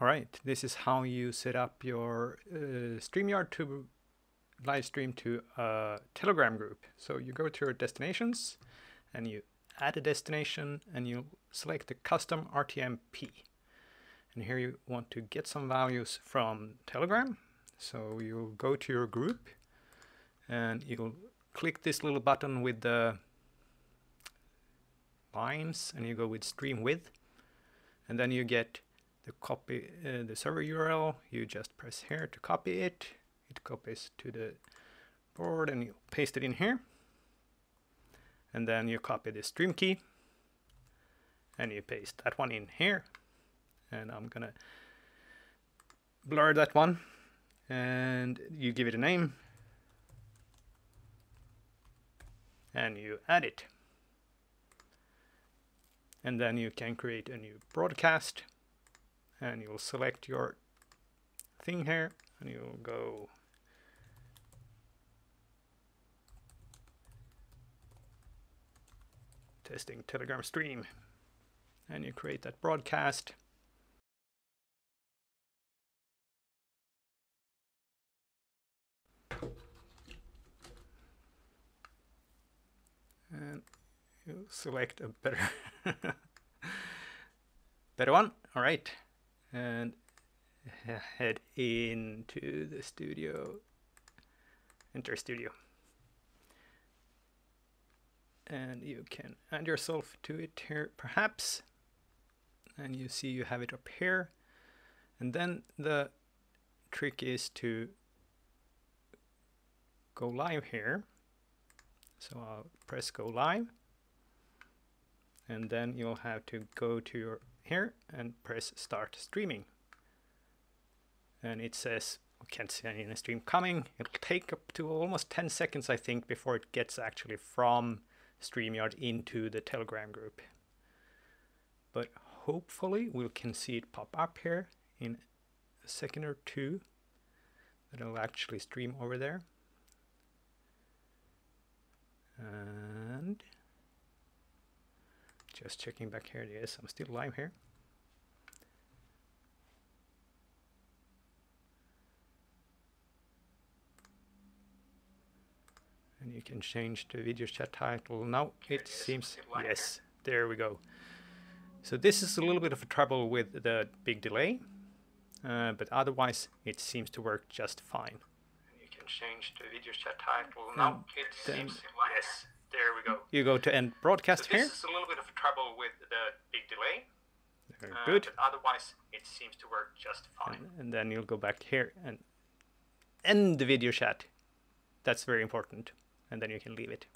Alright, this is how you set up your uh, StreamYard to live stream to a Telegram group. So you go to your destinations and you add a destination and you select the custom RTMP. And here you want to get some values from Telegram. So you'll go to your group and you'll click this little button with the lines and you go with stream width and then you get the copy uh, the server URL you just press here to copy it. It copies to the board and you paste it in here. And then you copy the stream key and you paste that one in here. And I'm gonna blur that one and you give it a name and you add it. And then you can create a new broadcast and you'll select your thing here and you'll go testing telegram stream and you create that broadcast. And you select a better better one. All right and head into the studio enter studio. And you can add yourself to it here perhaps and you see you have it up here. And then the trick is to go live here. So I'll press go live. And then you'll have to go to your here and press start streaming. And it says we can't see any stream coming. It'll take up to almost 10 seconds I think before it gets actually from StreamYard into the telegram group. But hopefully we can see it pop up here in a second or two. That it'll actually stream over there and just checking back here. Yes, I'm still live here. And you can change the video chat title. Now it seems, yes, there we go. So this is a little bit of a trouble with the big delay, uh, but otherwise it seems to work just fine. You can change the video chat title. Now it seems, yes, there we go. You go to end broadcast so here. This is a little bit of trouble with the big delay. Very uh, good. Otherwise, it seems to work just fine. And, and then you'll go back here and end the video chat. That's very important. And then you can leave it.